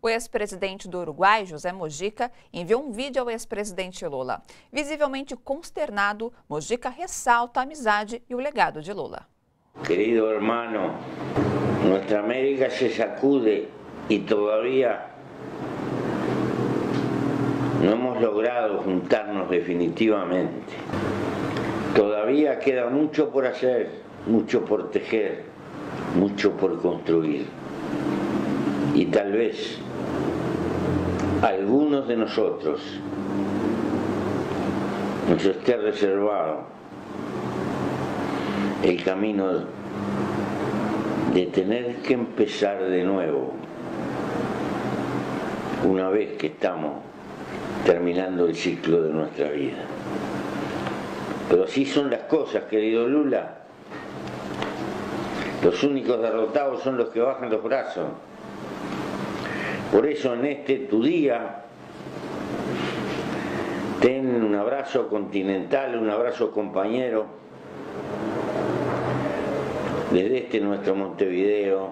O ex-presidente do Uruguai, José Mojica, enviou um vídeo ao ex-presidente Lula. Visivelmente consternado, Mojica ressalta a amizade e o legado de Lula. Querido hermano, nuestra América se sacude y todavía no hemos logrado juntarnos definitivamente. Todavía queda mucho por hacer, mucho por tejer, mucho por construir. Y tal vez algunos de nosotros nos esté reservado el camino de tener que empezar de nuevo una vez que estamos terminando el ciclo de nuestra vida. Pero así son las cosas, querido Lula. Los únicos derrotados son los que bajan los brazos. Por eso en este tu día, ten un abrazo continental, un abrazo compañero, desde este nuestro Montevideo,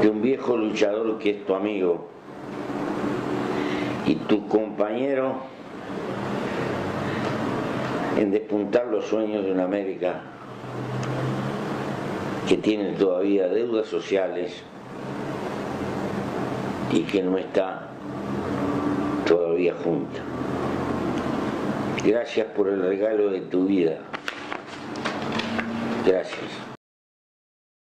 de un viejo luchador que es tu amigo. Y tu compañero en despuntar los sueños de una América que tiene todavía deudas sociales y que no está todavía junta. Gracias por el regalo de tu vida. Gracias.